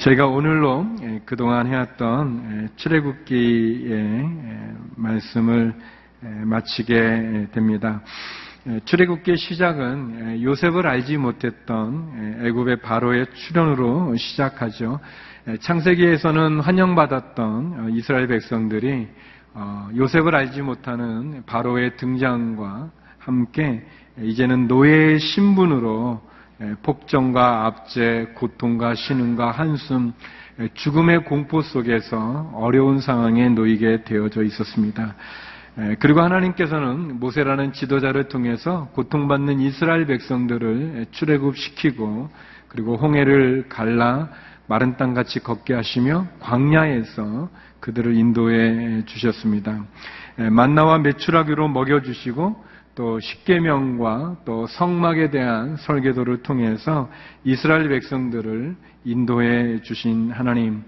저희가 오늘로 예, 그동안 해왔던 예, 출애굽기의 예, 말씀을 마치게 됩니다. 출애굽기의 시작은 요셉을 알지 못했던 애굽의 바로의 출현으로 시작하죠. 창세기에서는 환영받았던 어, 이스라엘 백성들이 어, 요셉을 알지 못하는 바로의 등장과 함께 이제는 노예의 신분으로 폭정과 압제, 고통과 신음과 한숨, 죽음의 공포 속에서 어려운 상황에 놓이게 되어져 있었습니다. 그리고 하나님께서는 모세라는 지도자를 통해서 고통받는 이스라엘 백성들을 출애굽시키고 그리고 홍해를 갈라 마른 땅 같이 걷게 하시며 광야에서 그들을 인도해 주셨습니다. 만나와 메추라기로 먹여 주시고 또 십계명과 또 성막에 대한 설계도를 통해서 이스라엘 백성들을 인도해 주신 하나님.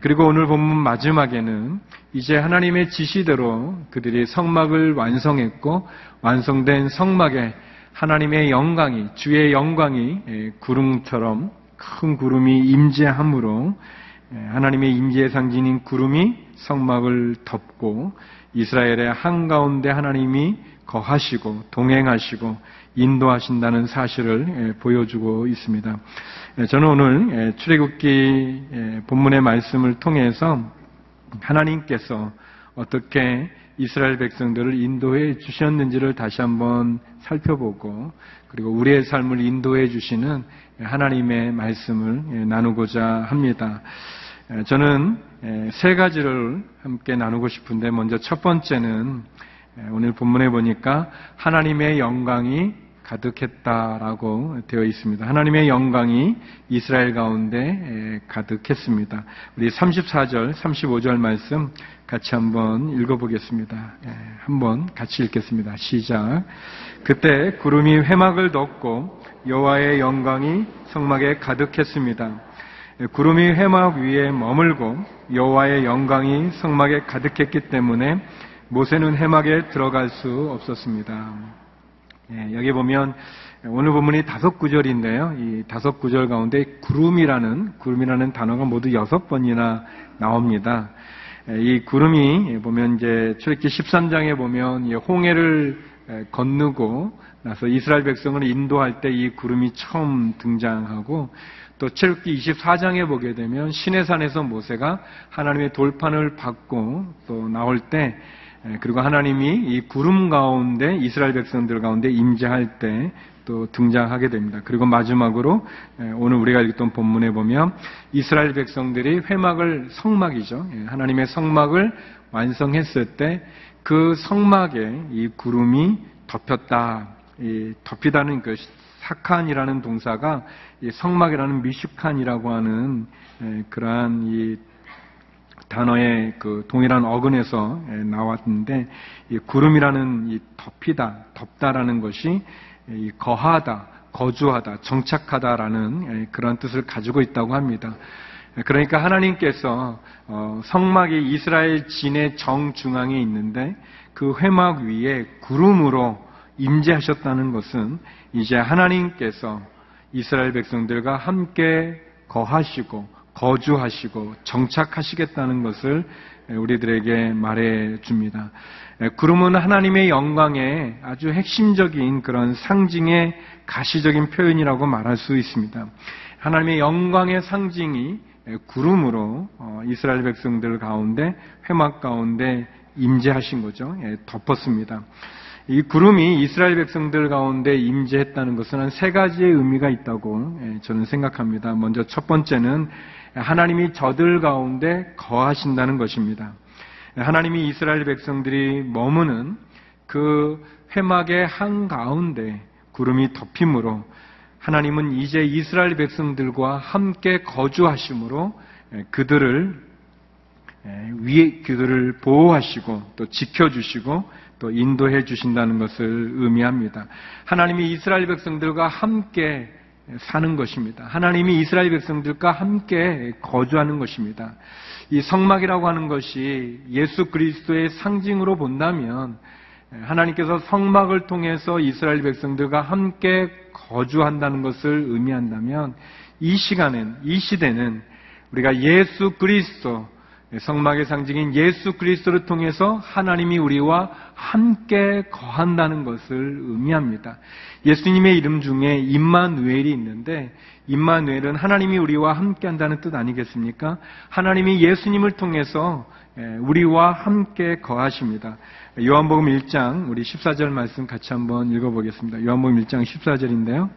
그리고 오늘 본문 마지막에는 이제 하나님의 지시대로 그들이 성막을 완성했고 완성된 성막에 하나님의 영광이 주의 영광이 구름처럼 큰 구름이 임재함으로 하나님의 임재의 상징인 구름이 성막을 덮고 이스라엘의 한가운데 하나님이 거하시고 동행하시고 인도하신다는 사실을 예, 보여주고 있습니다. 예, 저는 오늘 예, 출애굽기 본문의 말씀을 통해서 하나님께서 어떻게 이스라엘 백성들을 인도해 주셨는지를 다시 한번 살펴보고 그리고 우리의 삶을 인도해 주시는 하나님의 말씀을 나누고자 합니다. 저는 세 가지를 함께 나누고 싶은데 먼저 첫 번째는 예, 오늘 본문에 보니까 하나님의 영광이 가득했다라고 되어 있습니다. 하나님의 영광이 이스라엘 가운데 예, 가득했습니다. 우리 34절, 35절 말씀 같이 한번 읽어보겠습니다. 예, 한번 같이 읽겠습니다. 시작. 그때 구름이 회막을 덮고 여호와의 영광이 성막에 가득했습니다. 구름이 회막 위에 머물고 여호와의 영광이 성막에 가득했기 때문에 모세는 해막에 들어갈 수 없었습니다. 예, 여기 보면 오늘 본문이 다섯 구절인데요. 이 다섯 구절 가운데 구름이라는 구름이라는 단어가 모두 여섯 번이나 나옵니다. 예, 이 구름이 보면 이제 출애기 13장에 보면 홍해를 건너고 나서 이스라엘 백성을 인도할 때 이 구름이 처음 등장하고 또 출애기 24장에 보게 되면 시내산에서 모세가 하나님의 돌판을 받고 또 나올 때 예, 그리고 하나님이 이 구름 가운데 이스라엘 백성들 가운데 임재할 때 또 등장하게 됩니다. 그리고 마지막으로 예, 오늘 우리가 읽던 본문에 보면 이스라엘 백성들이 회막을 성막이죠. 예, 하나님의 성막을 완성했을 때 그 성막에 이 구름이 덮였다. 덮이다는 그 사칸이라는 동사가 성막이라는 미슈칸이라고 하는 그러한 이 단어의 그 동일한 어근에서 나왔는데 구름이라는 이 덮이다, 덮다라는 것이 거하다, 거주하다, 정착하다라는 그런 뜻을 가지고 있다고 합니다. 그러니까 하나님께서 어, 성막이 이스라엘 진의 정중앙에 있는데 그 회막 위에 구름으로 임재하셨다는 것은 이제 하나님께서 이스라엘 백성들과 함께 거하시고 거주하시고 정착하시겠다는 것을 우리들에게 말해 줍니다. 구름은 하나님의 영광의 아주 핵심적인 그런 상징의 가시적인 표현이라고 말할 수 있습니다. 하나님의 영광의 상징이 구름으로 어, 이스라엘 백성들 가운데 회막 가운데 임재하신 거죠. 예, 덮었습니다. 이 구름이 이스라엘 백성들 가운데 임재했다는 것은 한 세 가지의 의미가 있다고 예, 저는 생각합니다. 먼저 첫 번째는 하나님이 저들 가운데 거하신다는 것입니다. 하나님이 이스라엘 백성들이 머무는 그 회막의 한 가운데 구름이 덮임으로 하나님은 이제 이스라엘 백성들과 함께 거주하심으로 그들을 위에 그들을 보호하시고 또 지켜주시고 또 인도해 주신다는 것을 의미합니다. 하나님이 이스라엘 백성들과 함께 사는 것입니다. 하나님이 이스라엘 백성들과 함께 거주하는 것입니다. 이 성막이라고 하는 것이 예수 그리스도의 상징으로 본다면 하나님께서 성막을 통해서 이스라엘 백성들과 함께 거주한다는 것을 의미한다면 이 시간은 이 시대는 우리가 예수 그리스도 성막의 상징인 예수 그리스도를 통해서 하나님이 우리와 함께 거한다는 것을 의미합니다. 예수님의 이름 중에 임마누엘이 있는데 임마누엘은 하나님이 우리와 함께 한다는 뜻 아니겠습니까? 하나님이 예수님을 통해서 우리와 함께 거하십니다. 요한복음 1장 우리 14절 말씀 같이 한번 읽어보겠습니다. 요한복음 1장 14절인데요.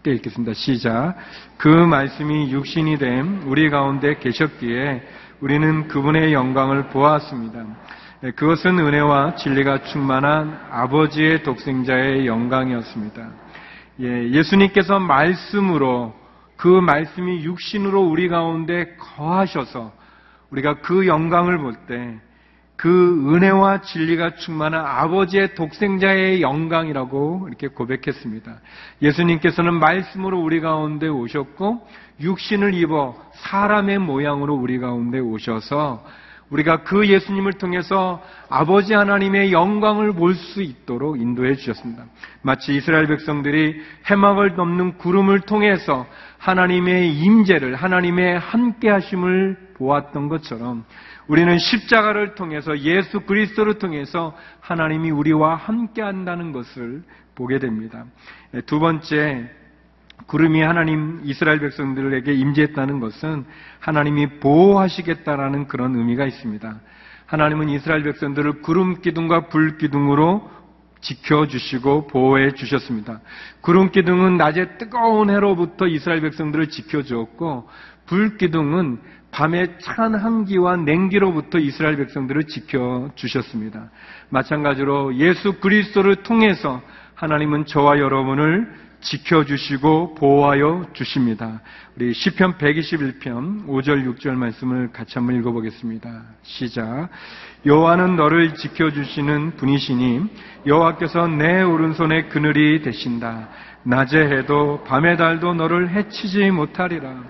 함께 읽겠습니다. 시작. 그 말씀이 육신이 됨 우리 가운데 계셨기에 우리는 그분의 영광을 보았습니다. 네, 그것은 은혜와 진리가 충만한 아버지의 독생자의 영광이었습니다. 예, 수님께서 말씀으로 그 말씀이 육신으로 우리 가운데 거하셔서 우리가 그 영광을 볼 때 그 은혜와 진리가 충만한 아버지의 독생자의 영광이라고 이렇게 고백했습니다. 예수님께서는 말씀으로 우리 가운데 오셨고 육신을 입어 사람의 모양으로 우리 가운데 오셔서 우리가 그 예수님을 통해서 아버지 하나님의 영광을 볼 수 있도록 인도해 주셨습니다. 마치 이스라엘 백성들이 해막을 넘는 구름을 통해서 하나님의 임재를 하나님의 함께 하심을 보았던 것처럼 우리는 십자가를 통해서 예수 그리스도를 통해서 하나님이 우리와 함께 한다는 것을 보게 됩니다. 두 번째 구름이 하나님 이스라엘 백성들에게 임재했다는 것은 하나님이 보호하시겠다라는 그런 의미가 있습니다. 하나님은 이스라엘 백성들을 구름 기둥과 불 기둥으로 지켜주시고 보호해 주셨습니다. 구름 기둥은 낮에 뜨거운 해로부터 이스라엘 백성들을 지켜주었고 불 기둥은 밤에 찬 한기와 냉기로부터 이스라엘 백성들을 지켜 주셨습니다. 마찬가지로 예수 그리스도를 통해서 하나님은 저와 여러분을 지켜 주시고 보호하여 주십니다. 우리 시편 121편 5절 6절 말씀을 같이 한번 읽어 보겠습니다. 시작. 여호와는 너를 지켜 주시는 분이시니 여호와께서 내 오른손에 그늘이 되신다. 낮에 해도 밤에 달도 너를 해치지 못하리라.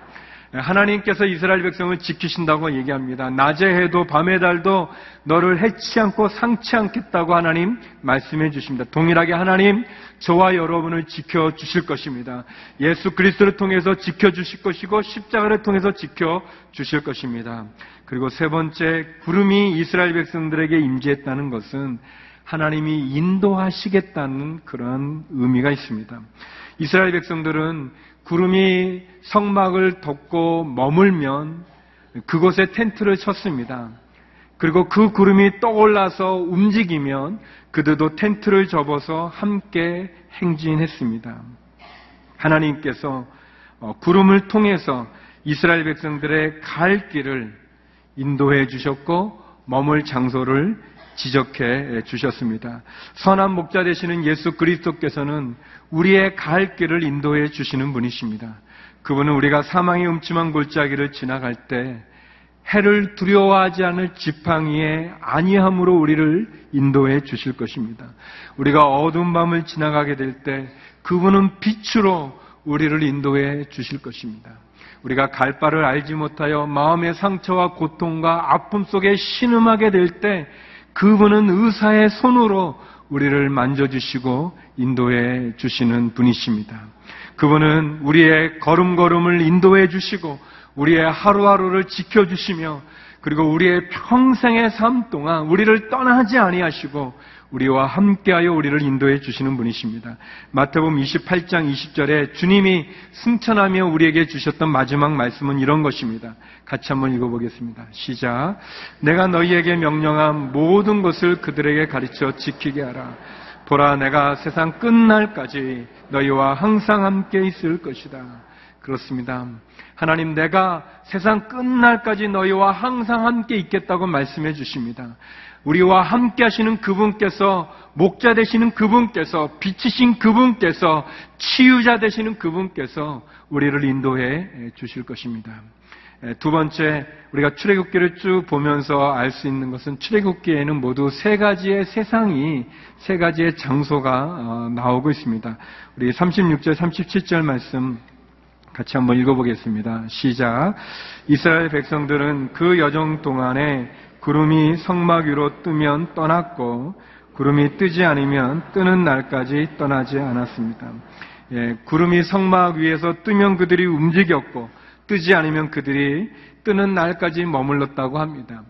하나님께서 이스라엘 백성을 지키신다고 얘기합니다. 낮에 해도 밤에 달도 너를 해치 않고 상치 않겠다고 하나님 말씀해 주십니다. 동일하게 하나님 저와 여러분을 지켜 주실 것입니다. 예수 그리스도를 통해서 지켜 주실 것이고 십자가를 통해서 지켜 주실 것입니다. 그리고 세 번째 구름이 이스라엘 백성들에게 임재했다는 것은 하나님이 인도하시겠다는 그런 의미가 있습니다. 이스라엘 백성들은 구름이 성막을 덮고 머물면 그곳에 텐트를 쳤습니다. 그리고 그 구름이 떠올라서 움직이면 그들도 텐트를 접어서 함께 행진했습니다. 하나님께서 어, 구름을 통해서 이스라엘 백성들의 갈 길을 인도해 주셨고 머물 장소를 지적해 주셨습니다. 선한 목자 되시는 예수 그리스도께서는 우리의 갈 길을 인도해 주시는 분이십니다. 그분은 우리가 사망의 음침한 골짜기를 지나갈 때 해를 두려워하지 않을 지팡이의 아니함으로 우리를 인도해 주실 것입니다. 우리가 어두운 밤을 지나가게 될 때 그분은 빛으로 우리를 인도해 주실 것입니다. 우리가 갈 바를 알지 못하여 마음의 상처와 고통과 아픔 속에 신음하게 될 때 그분은 의사의 손으로 우리를 만져주시고 인도해 주시는 분이십니다. 그분은 우리의 걸음걸음을 인도해 주시고 우리의 하루하루를 지켜주시며 그리고 우리의 평생의 삶 동안 우리를 떠나지 아니하시고 우리와 함께하여 우리를 인도해 주시는 분이십니다. 마태복음 28장 20절에 주님이 승천하며 우리에게 주셨던 마지막 말씀은 이런 것입니다. 같이 한번 읽어보겠습니다. 시작. 내가 너희에게 명령한 모든 것을 그들에게 가르쳐 지키게 하라. 보라, 내가 세상 끝날까지 너희와 항상 함께 있을 것이다. 그렇습니다. 하나님 내가 세상 끝날까지 너희와 항상 함께 있겠다고 말씀해 주십니다. 우리와 함께 하시는 그분께서 목자 되시는 그분께서 빛이신 그분께서 치유자 되시는 그분께서 우리를 인도해 주실 것입니다. 두 번째, 우리가 출애굽기를 쭉 보면서 알 수 있는 것은 출애굽기에는 모두 세 가지의 세상이 세 가지의 장소가 어, 나오고 있습니다. 우리 36절, 37절 말씀 같이 한번 읽어보겠습니다. 시작. 이스라엘 백성들은 그 여정 동안에 구름이 성막 위로 뜨면 떠났고 구름이 뜨지 않으면 뜨는 날까지 떠나지 않았습니다. 예, 구름이 성막 위에서 뜨면 그들이 움직였고 뜨지 않으면 그들이 뜨는 날까지 머물렀다고 합니다.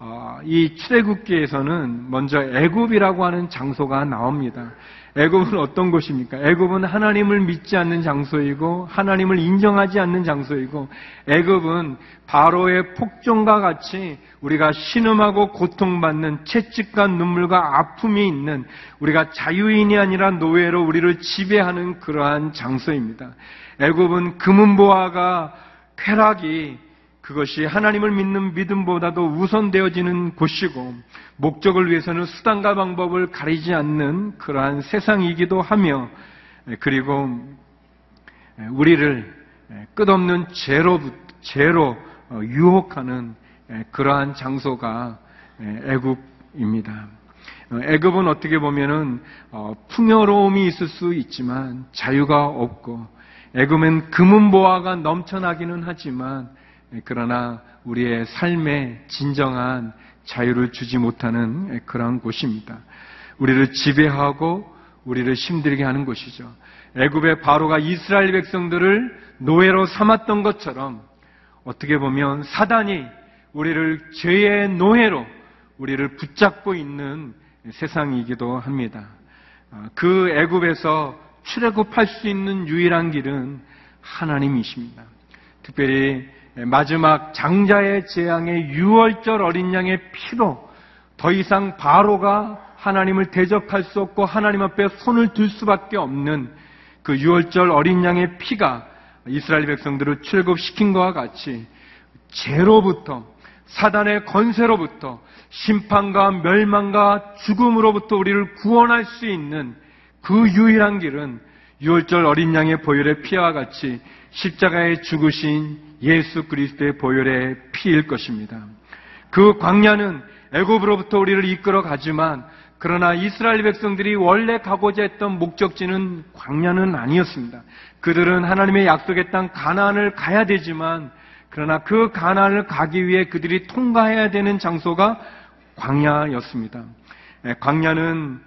어, 이 출애굽기에서는 먼저 애굽이라고 하는 장소가 나옵니다. 애굽은 어떤 곳입니까? 애굽은 하나님을 믿지 않는 장소이고 하나님을 인정하지 않는 장소이고 애굽은 바로의 폭정과 같이 우리가 신음하고 고통받는 채찍과 눈물과 아픔이 있는 우리가 자유인이 아니라 노예로 우리를 지배하는 그러한 장소입니다. 애굽은 금은보화가 쾌락이 그것이 하나님을 믿는 믿음보다도 우선되어지는 곳이고 목적을 위해서는 수단과 방법을 가리지 않는 그러한 세상이기도 하며 그리고 우리를 끝없는 죄로 죄로 어, 유혹하는 그러한 장소가 애굽입니다. 어, 애굽은 어떻게 보면은 어, 풍요로움이 있을 수 있지만 자유가 없고 애굽은 금은 보화가 넘쳐나기는 하지만 그러나 우리의 삶에 진정한 자유를 주지 못하는 그러한 곳입니다. 우리를 지배하고 우리를 힘들게 하는 곳이죠. 애굽의 바로가 이스라엘 백성들을 노예로 삼았던 것처럼 어떻게 보면 사단이 우리를 죄의 노예로 우리를 붙잡고 있는 세상이기도 합니다. 그 애굽에서 출애굽할 수 있는 유일한 길은 하나님이십니다. 특별히 마지막 장자의 재앙의 유월절 어린 양의 피로 더 이상 바로가 하나님을 대적할 수 없고 하나님 앞에 손을 들 수밖에 없는 그 유월절 어린 양의 피가 이스라엘 백성들을 출급시킨 것과 같이 죄로부터 사단의 건세로부터 심판과 멸망과 죽음으로부터 우리를 구원할 수 있는 그 유일한 길은 유월절 어린 양의 보혈의 피와 같이 십자가에 죽으신 예수 그리스도의 보혈의 피일 것입니다. 그 광야는 애굽으로부터 우리를 이끌어 가지만 그러나 이스라엘 백성들이 원래 가고자 했던 목적지는 광야는 아니었습니다. 그들은 하나님의 약속의 땅 가나안을 가야 되지만 그러나 그 가나안을 가기 위해 그들이 통과해야 되는 장소가 광야였습니다. 광야는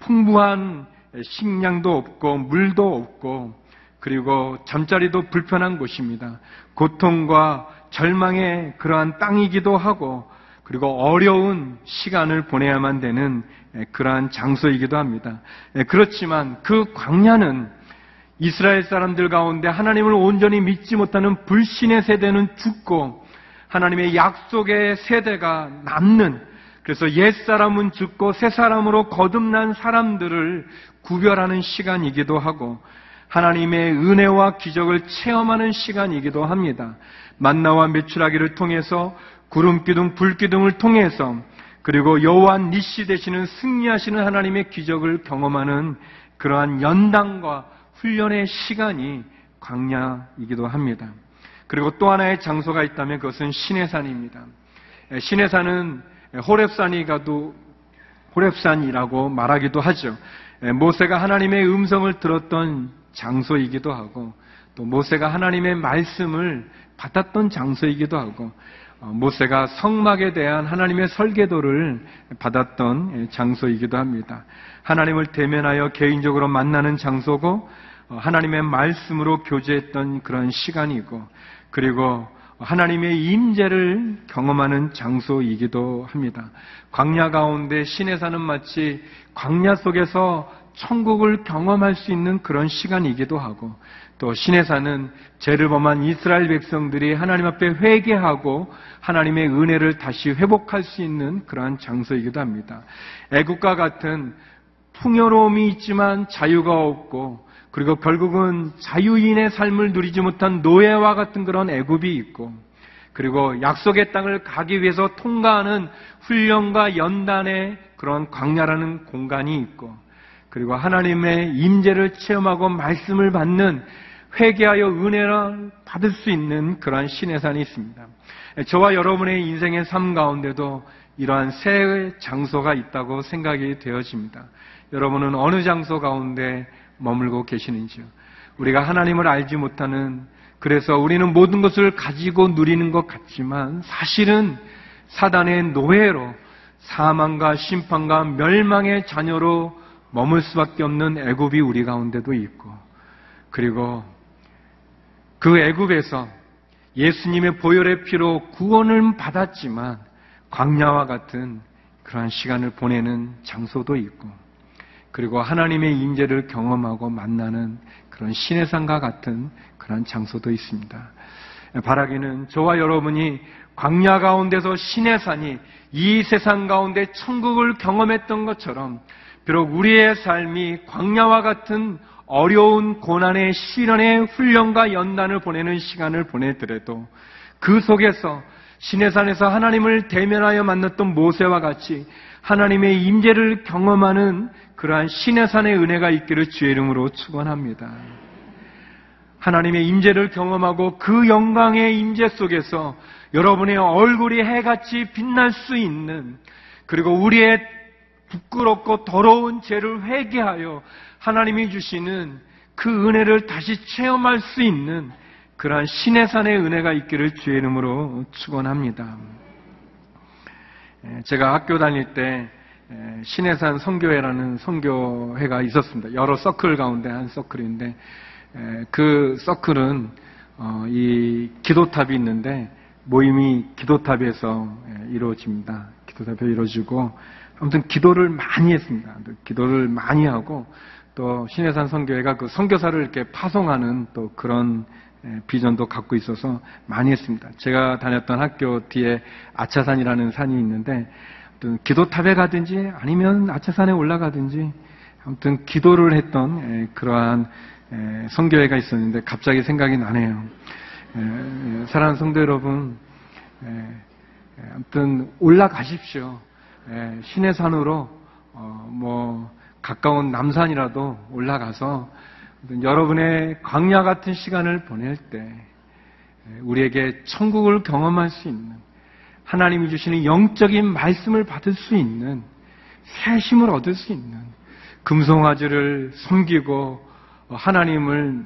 풍부한 식량도 없고 물도 없고 그리고 잠자리도 불편한 곳입니다. 고통과 절망의 그러한 땅이기도 하고 그리고 어려운 시간을 보내야만 되는 그러한 장소이기도 합니다. 그렇지만 그 광야는 이스라엘 사람들 가운데 하나님을 온전히 믿지 못하는 불신의 세대는 죽고 하나님의 약속의 세대가 남는 그래서 옛 사람은 죽고 새 사람으로 거듭난 사람들을 구별하는 시간이기도 하고 하나님의 은혜와 기적을 체험하는 시간이기도 합니다. 만나와 매출하기를 통해서 구름 기둥, 불 기둥을 통해서 그리고 여호와 니시 되시는 승리하시는 하나님의 기적을 경험하는 그러한 연당과 훈련의 시간이 광야이기도 합니다. 그리고 또 하나의 장소가 있다면 그것은 신의 산입니다. 신의 산은 호랩산이 가도 호랩산이라고 말하기도 하죠. 모세가 하나님의 음성을 들었던 장소이기도 하고 또 모세가 하나님의 말씀을 받았던 장소이기도 하고 어, 모세가 성막에 대한 하나님의 설계도를 받았던 장소이기도 합니다. 하나님을 대면하여 개인적으로 만나는 장소고 어, 하나님의 말씀으로 교제했던 그런 시간이고 그리고 하나님의 임재를 경험하는 장소이기도 합니다. 광야 가운데 신의 산은 마치 광야 속에서 천국을 경험할 수 있는 그런 시간이기도 하고 또 신의 산은 죄를 범한 이스라엘 백성들이 하나님 앞에 회개하고 하나님의 은혜를 다시 회복할 수 있는 그러한 장소이기도 합니다. 애국과 같은 풍요로움이 있지만 자유가 없고 그리고 결국은 자유인의 삶을 누리지 못한 노예와 같은 그런 애굽이 있고 그리고 약속의 땅을 가기 위해서 통과하는 훈련과 연단의 그런 광야라는 공간이 있고 그리고 하나님의 임재를 체험하고 말씀을 받는 회개하여 은혜를 받을 수 있는 그러한 신의 산이 있습니다. 저와 여러분의 인생의 삶 가운데도 이러한 새 장소가 있다고 생각이 되어집니다. 여러분은 어느 장소 가운데 머물고 계시는지요? 우리가 하나님을 알지 못하는 그래서 우리는 모든 것을 가지고 누리는 것 같지만 사실은 사단의 노예로 사망과 심판과 멸망의 자녀로 머물 수밖에 없는 애굽이 우리 가운데도 있고 그리고 그 애굽에서 예수님의 보혈의 피로 구원을 받았지만 광야와 같은 그러한 시간을 보내는 장소도 있고 그리고 하나님의 임재를 경험하고 만나는 그런 신의 산과 같은 그런 장소도 있습니다. 바라기는 저와 여러분이 광야 가운데서 신의 산이 이 세상 가운데 천국을 경험했던 것처럼 비록 우리의 삶이 광야와 같은 어려운 고난의 시련의 훈련과 연단을 보내는 시간을 보내더라도 그 속에서 신의 산에서 하나님을 대면하여 만났던 모세와 같이 하나님의 임재를 경험하는 그러한 신의 산의 은혜가 있기를 주의 이름으로 축원합니다. 하나님의 임재를 경험하고 그 영광의 임재 속에서 여러분의 얼굴이 해같이 빛날 수 있는 그리고 우리의 부끄럽고 더러운 죄를 회개하여 하나님이 주시는 그 은혜를 다시 체험할 수 있는 그러한 신의 산의 은혜가 있기를 주의 이름으로 축원합니다. 제가 학교 다닐 때 신의 산 성교회라는 성교회가 있었습니다. 여러 서클 가운데 한 서클인데 그 서클은 어, 이 기도탑이 있는데 모임이 기도탑에서 이루어집니다. 기도탑에 이루어지고 아무튼 기도를 많이 했습니다. 기도를 많이 하고 또 신해산 성교회가 그 선교사를 이렇게 파송하는 또 그런 비전도 갖고 있어서 많이 했습니다. 제가 다녔던 학교 뒤에 아차산이라는 산이 있는데 기도탑에 가든지 아니면 아차산에 올라가든지 아무튼 기도를 했던 그러한 성교회가 있었는데 갑자기 생각이 나네요. 사랑하는 성도 여러분, 아무튼 올라가십시오. 신의 산으로 어, 뭐 가까운 남산이라도 올라가서 여러분의 광야 같은 시간을 보낼 때 우리에게 천국을 경험할 수 있는 하나님이 주시는 영적인 말씀을 받을 수 있는 새 힘을 얻을 수 있는 금송아지를 섬기고 하나님을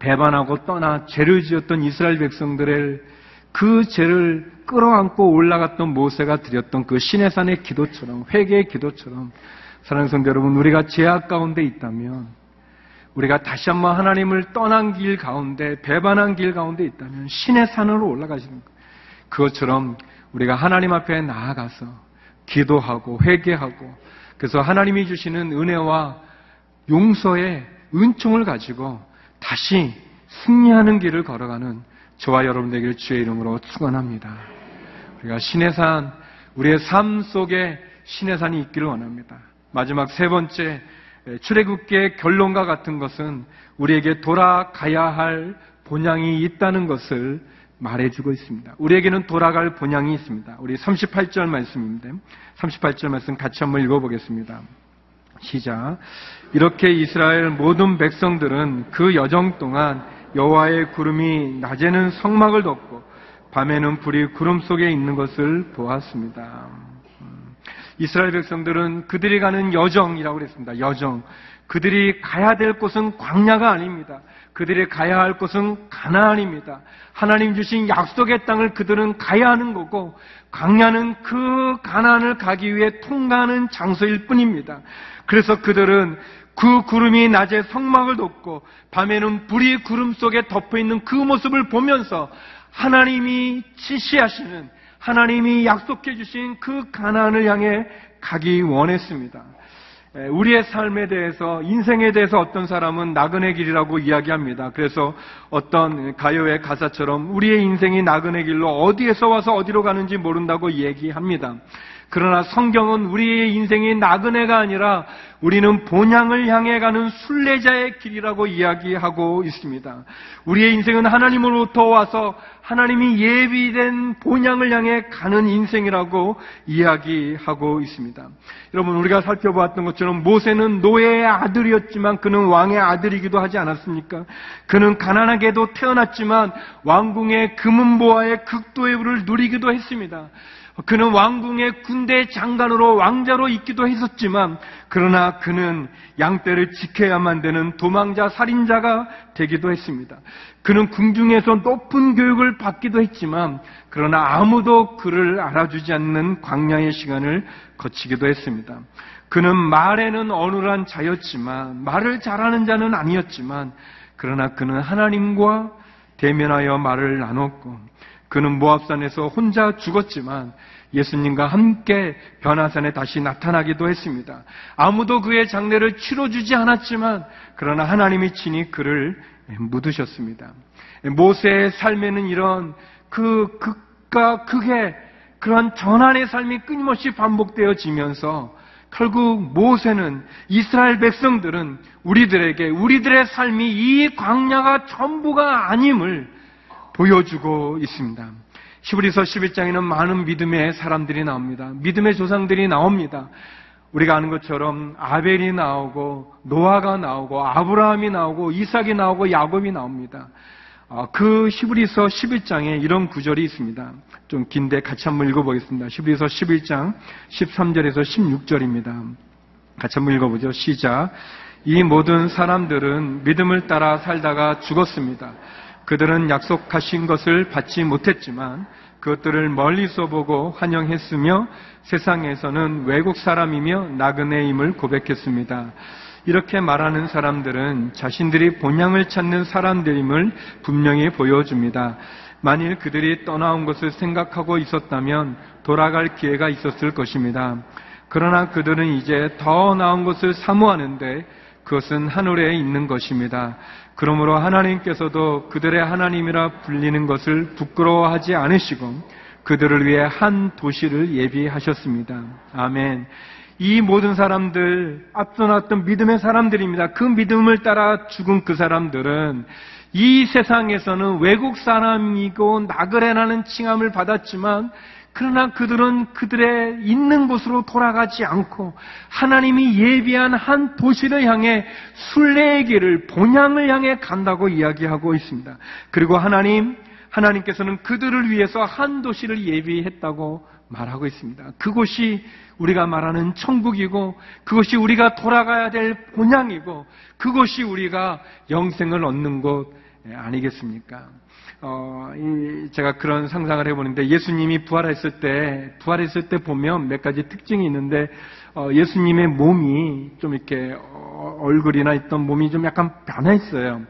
배반하고 떠나 죄를 지었던 이스라엘 백성들의 그 죄를 끌어안고 올라갔던 모세가 드렸던 그 신의 산의 기도처럼 회개의 기도처럼 사랑하는 성도 여러분 우리가 죄악 가운데 있다면 우리가 다시 한번 하나님을 떠난 길 가운데 배반한 길 가운데 있다면 신의 산으로 올라가시는 것 그것처럼 우리가 하나님 앞에 나아가서 기도하고 회개하고 그래서 하나님이 주시는 은혜와 용서의 은총을 가지고 다시 승리하는 길을 걸어가는 저와 여러분에게 주의 이름으로 축원합니다. 우리가 신의 산, 우리의 삶 속에 신의 산이 있기를 원합니다. 마지막 세 번째 출애굽기의 결론과 같은 것은 우리에게 돌아가야 할 본향이 있다는 것을 말해주고 있습니다. 우리에게는 돌아갈 본향이 있습니다. 우리 38절 말씀인데 38절 말씀 같이 한번 읽어보겠습니다. 시작. 이렇게 이스라엘 모든 백성들은 그 여정 동안 여호와의 구름이 낮에는 성막을 덮고 밤에는 불이 구름 속에 있는 것을 보았습니다. 음, 이스라엘 백성들은 그들이 가는 여정이라고 그랬습니다. 여정. 그들이 가야 될 곳은 광야가 아닙니다. 그들이 가야 할 곳은 가나안입니다. 하나님 주신 약속의 땅을 그들은 가야 하는 거고 광야는 그 가나안을 가기 위해 통과하는 장소일 뿐입니다. 그래서 그들은 그 구름이 낮에 성막을 덮고 밤에는 불이 구름 속에 덮여 있는 그 모습을 보면서 하나님이 지시하시는 하나님이 약속해 주신 그 가나안을 향해 가기 원했습니다. 우리의 삶에 대해서 인생에 대해서 어떤 사람은 나그네 길이라고 이야기합니다. 그래서 어떤 가요의 가사처럼 우리의 인생이 나그네 길로 어디에서 와서 어디로 가는지 모른다고 얘기합니다. 그러나 성경은 우리의 인생이 나그네가 아니라 우리는 본향을 향해 가는 순례자의 길이라고 이야기하고 있습니다. 우리의 인생은 하나님으로부터 와서 하나님이 예비된 본향을 향해 가는 인생이라고 이야기하고 있습니다. 여러분 우리가 살펴보았던 것처럼 모세는 노예의 아들이었지만 그는 왕의 아들이기도 하지 않았습니까? 그는 가난하게도 태어났지만 왕궁의 금은보화의 극도의 부를 누리기도 했습니다. 그는 왕궁의 군대 장관으로 왕자로 있기도 했었지만 그러나 그는 양떼를 지켜야만 되는 도망자 살인자가 되기도 했습니다. 그는 궁중에서 높은 교육을 받기도 했지만 그러나 아무도 그를 알아주지 않는 광야의 시간을 거치기도 했습니다. 그는 말에는 어눌한 자였지만 말을 잘하는 자는 아니었지만 그러나 그는 하나님과 대면하여 말을 나눴고 그는 모압산에서 혼자 죽었지만 예수님과 함께 변화산에 다시 나타나기도 했습니다. 아무도 그의 장례를 치러주지 않았지만 그러나 하나님이 친히 그를 묻으셨습니다. 모세의 삶에는 이런 그 극과 극의 그러한 전환의 삶이 끊임없이 반복되어지면서 결국 모세는 이스라엘 백성들은 우리들에게 우리들의 삶이 이 광야가 전부가 아님을 보여주고 있습니다. 히브리서 11장에는 많은 믿음의 사람들이 나옵니다. 믿음의 조상들이 나옵니다. 우리가 아는 것처럼 아벨이 나오고 노아가 나오고 아브라함이 나오고 이삭이 나오고 야곱이 나옵니다. 어, 그 히브리서 11장에 이런 구절이 있습니다. 좀 긴데 같이 한번 읽어보겠습니다. 히브리서 11장 13절에서 16절입니다. 같이 한번 읽어보죠. 시작. 이 모든 사람들은 믿음을 따라 살다가 죽었습니다. 그들은 약속하신 것을 받지 못했지만 그것들을 멀리서 보고 환영했으며 세상에서는 외국 사람이며 나그네임을 고백했습니다. 이렇게 말하는 사람들은 자신들이 본향을 찾는 사람들임을 분명히 보여줍니다. 만일 그들이 떠나온 것을 생각하고 있었다면 돌아갈 기회가 있었을 것입니다. 그러나 그들은 이제 더 나은 것을 사모하는데 그것은 하늘에 있는 것입니다. 그러므로 하나님께서도 그들의 하나님이라 불리는 것을 부끄러워하지 않으시고 그들을 위해 한 도시를 예비하셨습니다. 아멘. 이 모든 사람들, 앞서 나왔던 믿음의 사람들입니다. 그 믿음을 따라 죽은 그 사람들은 이 세상에서는 외국 사람이고 나그레라는 칭함을 받았지만 그러나 그들은 그들의 있는 곳으로 돌아가지 않고 하나님이 예비한 한 도시를 향해 순례의 길을 본향을 향해 간다고 이야기하고 있습니다. 그리고 하나님 하나님께서는 그들을 위해서 한 도시를 예비했다고 말하고 있습니다. 그곳이 우리가 말하는 천국이고 그것이 우리가 돌아가야 될 본향이고 그것이 우리가 영생을 얻는 곳 아니겠습니까? 어, 이, 제가 그런 상상을 해보는데 예수님이 부활했을 때, 부활했을 때 보면 몇 가지 특징이 있는데, 어, 예수님의 몸이 좀 이렇게 어, 얼굴이나 있던 몸이 좀 약간 변했어요.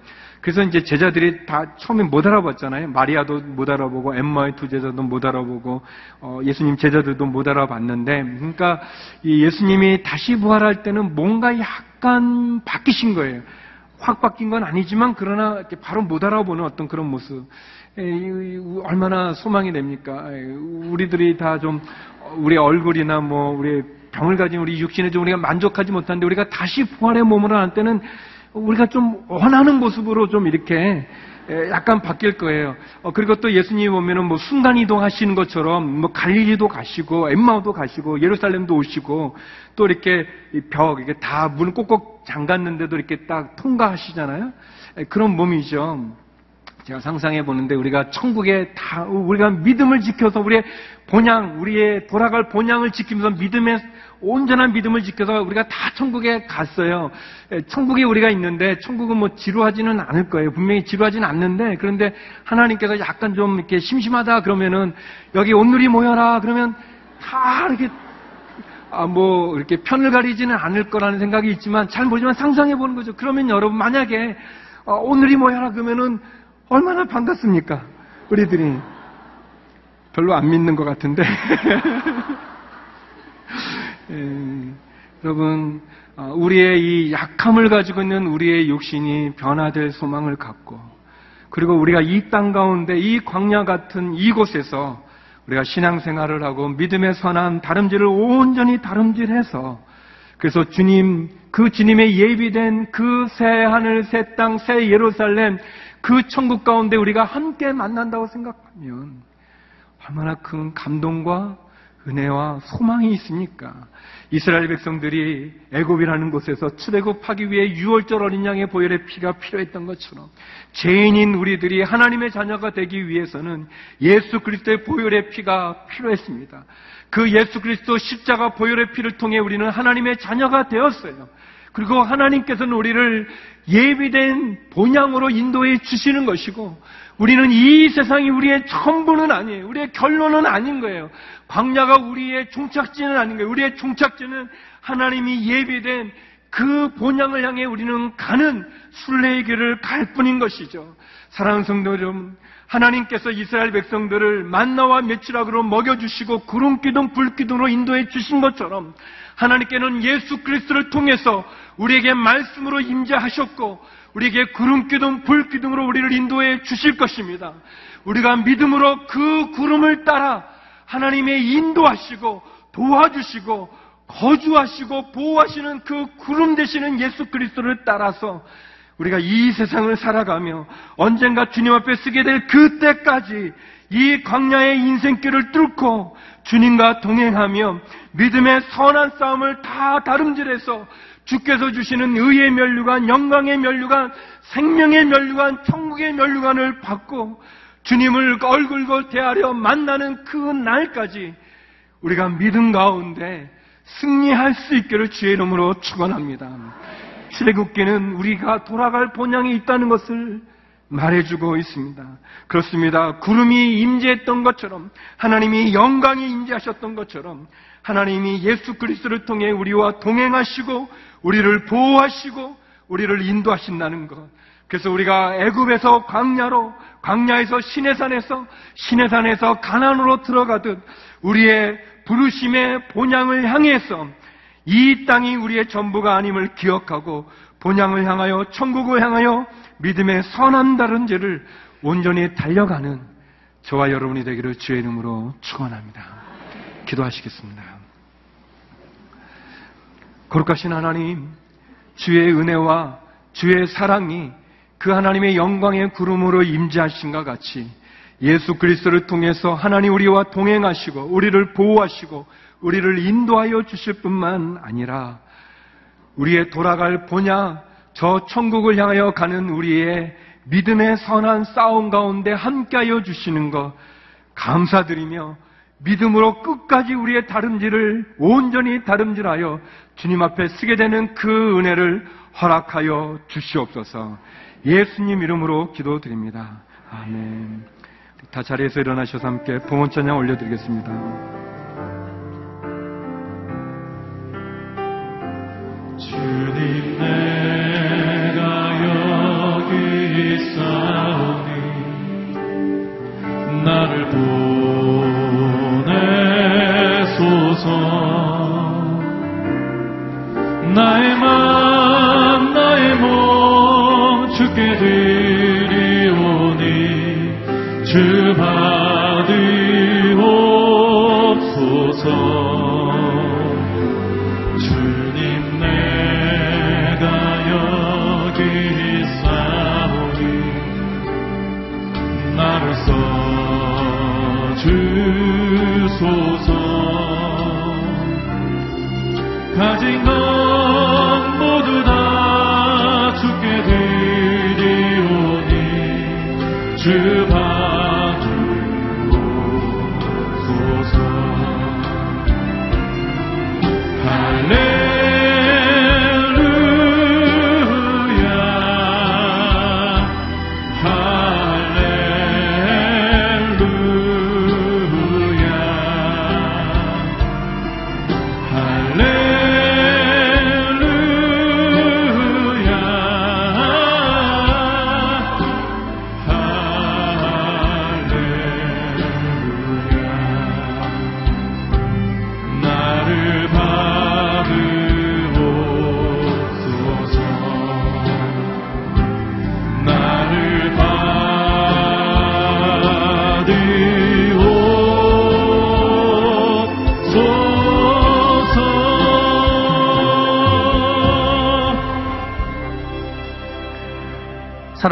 그래서 이제 제자들이 다 처음에 못 알아봤잖아요. 마리아도 못 알아보고 엠마의 두 제자도 못 알아보고 어, 예수님 제자들도 못 알아봤는데 그러니까 이 예수님이 다시 부활할 때는 뭔가 약간 바뀌신 거예요. 확 바뀐 건 아니지만 그러나 바로 못 알아보는 어떤 그런 모습. 얼마나 소망이 됩니까? 우리들이 다 좀 우리 얼굴이나 뭐 우리 병을 가진 우리 육신에 좀 우리가 만족하지 못하는데 우리가 다시 부활의 몸으로 할 때는 우리가 좀 원하는 모습으로 좀 이렇게 약간 바뀔 거예요. 어, 그리고 또 예수님이 보면은 뭐 순간 이동하시는 것처럼 뭐 갈릴리도 가시고 엠마오도 가시고 예루살렘도 오시고 또 이렇게 벽 이게 다 문 꼭꼭 잠갔는데도 이렇게 딱 통과하시잖아요. 그런 몸이죠. 제가 상상해 보는데 우리가 천국에 다 우리가 믿음을 지켜서 우리의 본향, 우리의 돌아갈 본향을 지키면서 믿음의 온전한 믿음을 지켜서 우리가 다 천국에 갔어요. 예, 천국에 우리가 있는데 천국은 뭐 지루하지는 않을 거예요. 분명히 지루하지는 않는데 그런데 하나님께서 약간 좀 이렇게 심심하다 그러면은 여기 온누리 모여라 그러면 다 이렇게 아, 뭐 이렇게 편을 가리지는 않을 거라는 생각이 있지만 잘 모르지만 상상해 보는 거죠. 그러면 여러분 만약에 어, 오늘이 모여라 그러면은 얼마나 반갑습니까? 우리들이 별로 안 믿는 것 같은데. 예, 여러분, 어, 우리의 이 약함을 가지고 있는 우리의 욕심이 변화될 소망을 갖고, 그리고 우리가 이 땅 가운데 이 광야 같은 이곳에서 우리가 신앙생활을 하고 믿음의 선한 다름질을 온전히 다름질해서 그래서 주님, 그 주님의 예비된 그 새 하늘, 새 땅, 새 예루살렘, 그 천국 가운데 우리가 함께 만난다고 생각하면 얼마나 큰 감동과 은혜와 소망이 있습니까? 이스라엘 백성들이 애굽이라는 곳에서 출애굽하기 위해 유월절 어린 양의 보혈의 피가 필요했던 것처럼 죄인인 우리들이 하나님의 자녀가 되기 위해서는 예수 그리스도의 보혈의 피가 필요했습니다. 그 예수 그리스도 십자가 보혈의 피를 통해 우리는 하나님의 자녀가 되었어요. 그리고 하나님께서는 우리를 예비된 본향으로 인도해 주시는 것이고 우리는 이 세상이 우리의 전부는 아니에요. 우리의 결론은 아닌 거예요. 광야가 우리의 종착지는 아닌 거예요. 우리의 종착지는 하나님이 예비된 그 본향을 향해 우리는 가는 순례의 길을 갈 뿐인 것이죠. 사랑하는 성도 여러분, 하나님께서 이스라엘 백성들을 만나와 며칠락으로 먹여주시고 구름 기둥, 불 기둥으로 인도해 주신 것처럼 하나님께는 예수 그리스도를 통해서 우리에게 말씀으로 임재하셨고 우리에게 구름 기둥, 불 기둥으로 우리를 인도해 주실 것입니다. 우리가 믿음으로 그 구름을 따라 하나님의 인도하시고 도와주시고 거주하시고 보호하시는 그 구름 되시는 예수 그리스도를 따라서 우리가 이 세상을 살아가며 언젠가 주님 앞에 쓰게 될 그때까지 이 광야의 인생길을 뚫고 주님과 동행하며 믿음의 선한 싸움을 다 다름질해서 주께서 주시는 의의 면류관, 영광의 면류관, 생명의 면류관, 천국의 면류관을 받고 주님을 얼굴과 대하려 만나는 그 날까지 우리가 믿음 가운데 승리할 수 있기를 주의 이름으로 축원합니다. 출애굽기는 우리가 돌아갈 본향이 있다는 것을 말해주고 있습니다. 그렇습니다. 구름이 임재했던 것처럼 하나님이 영광이 임재하셨던 것처럼 하나님이 예수 그리스도를 통해 우리와 동행하시고 우리를 보호하시고 우리를 인도하신다는 것. 그래서 우리가 애굽에서 광야로 광야에서 시내산에서 시내산에서 가난으로 들어가듯 우리의 부르심의 본향을 향해서 이 땅이 우리의 전부가 아님을 기억하고 본향을 향하여 천국을 향하여 믿음의 선한 다른죄를 온전히 달려가는 저와 여러분이 되기를 주의 이름으로 축원합니다. 기도하시겠습니다. 거룩하신 하나님, 주의 은혜와 주의 사랑이 그 하나님의 영광의 구름으로 임재하신 것 같이 예수 그리스도를 통해서 하나님 우리와 동행하시고 우리를 보호하시고 우리를 인도하여 주실 뿐만 아니라 우리의 돌아갈 본야 저 천국을 향하여 가는 우리의 믿음의 선한 싸움 가운데 함께하여 주시는 것 감사드리며 믿음으로 끝까지 우리의 다름질을 온전히 다름질하여 주님 앞에 쓰게 되는 그 은혜를 허락하여 주시옵소서 예수님 이름으로 기도드립니다. 아멘. 다 자리에서 일어나셔서 함께 봉헌 찬양 올려드리겠습니다. 주님 내가 여기 있사오니 나를 보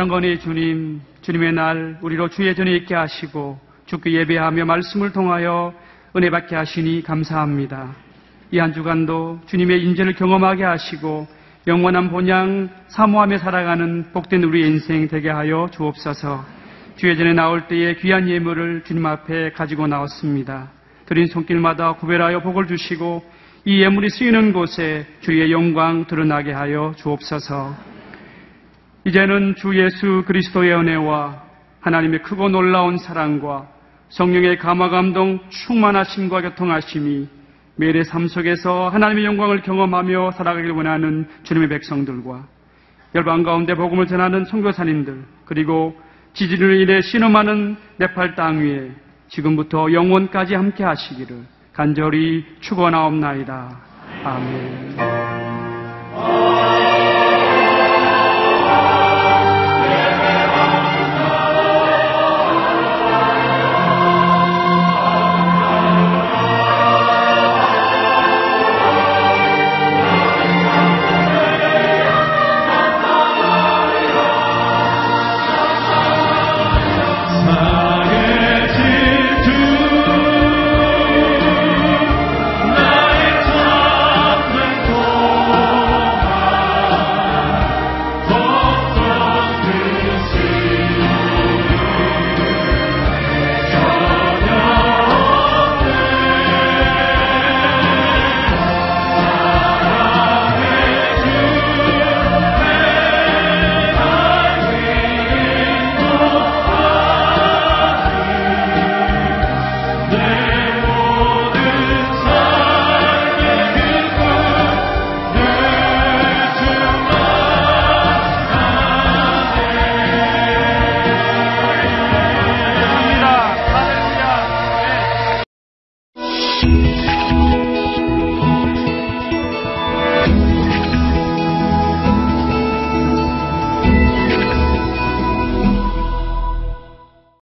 사랑권의 주님, 주님의 날 우리로 주의 전에 있게 하시고 주께 예배하며 말씀을 통하여 은혜 받게 하시니 감사합니다. 이 한 주간도 주님의 인전을 경험하게 하시고 영원한 본향 사모하며 살아가는 복된 우리의 인생 되게 하여 주옵소서. 주의 전에 나올 때에 귀한 예물을 주님 앞에 가지고 나왔습니다. 드린 손길마다 구별하여 복을 주시고 이 예물이 쓰이는 곳에 주의 영광 드러나게 하여 주옵소서. 이제는 주 예수 그리스도의 은혜와 하나님의 크고 놀라운 사랑과 성령의 감화 감동 충만하심과 교통하심이 매일의 삶 속에서 하나님의 영광을 경험하며 살아가길 원하는 주님의 백성들과 열방 가운데 복음을 전하는 선교사님들 그리고 지진으로 인해 신음하는 네팔 땅 위에 지금부터 영원까지 함께 하시기를 간절히 축원하옵나이다. 아멘.